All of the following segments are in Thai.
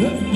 เ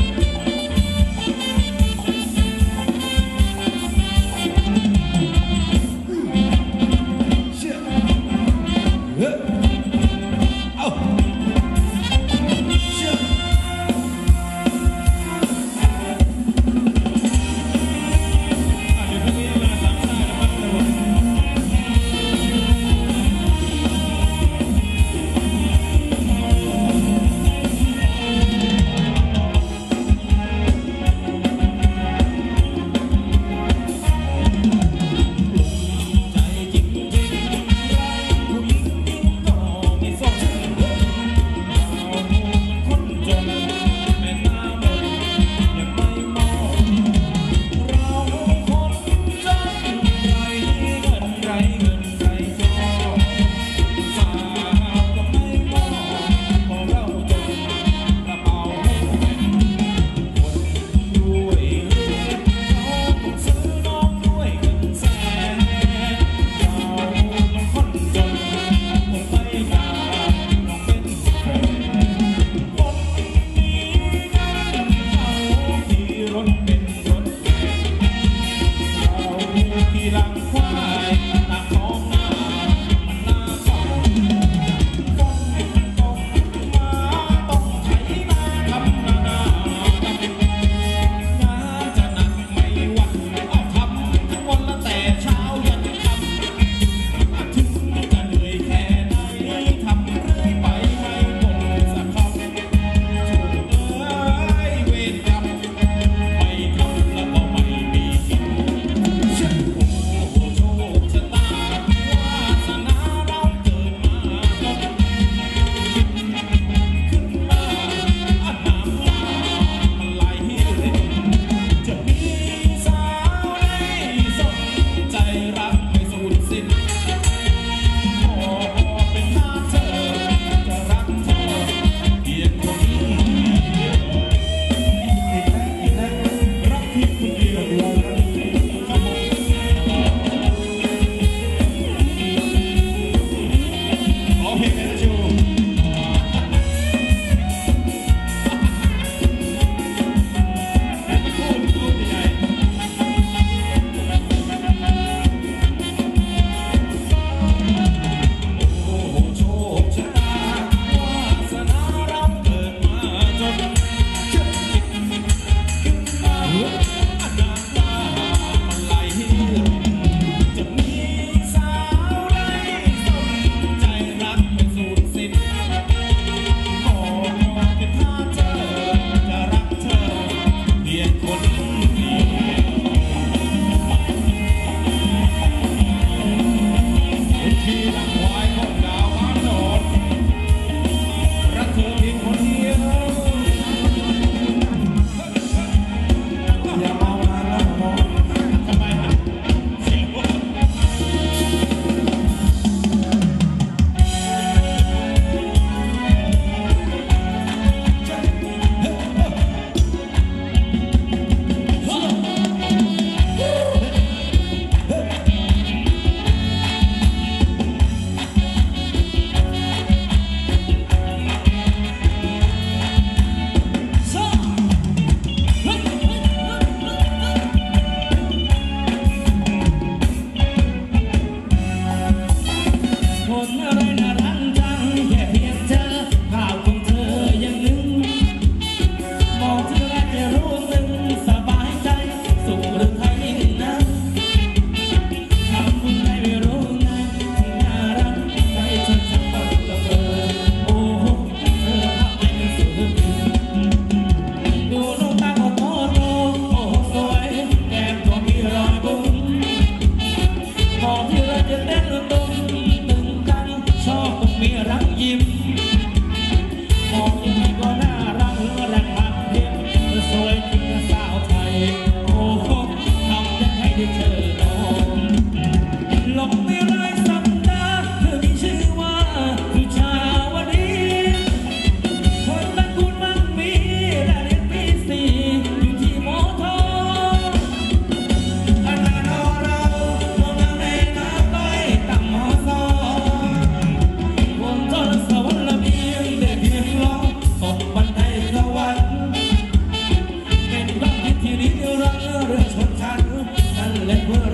let go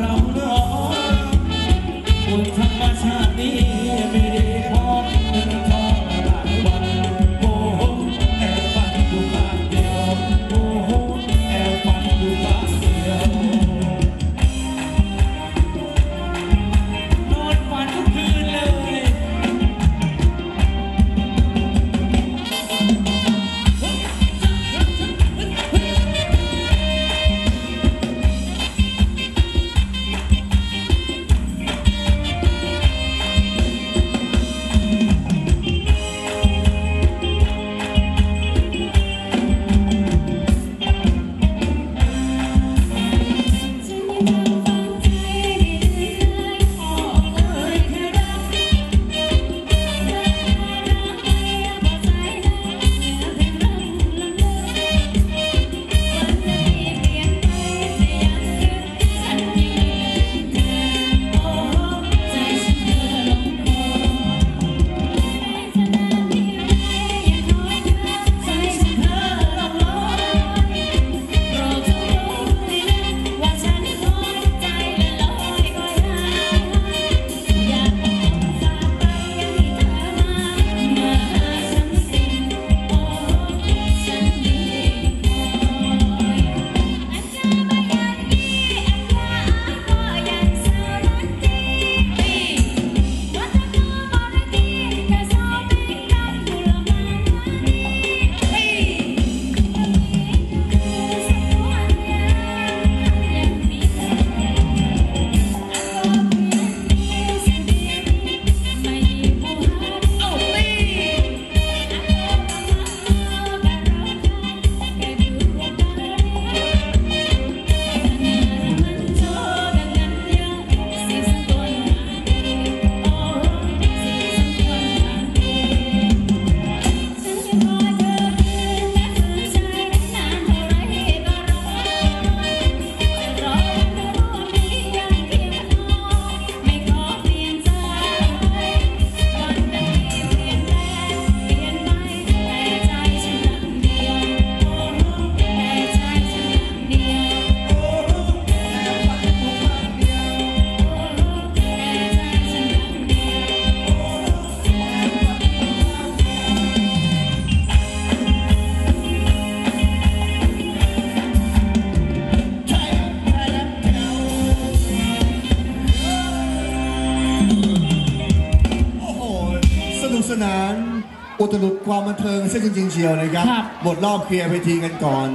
เชียวนะครับ หมดรอบเคลียร์ไปทีกันก่อน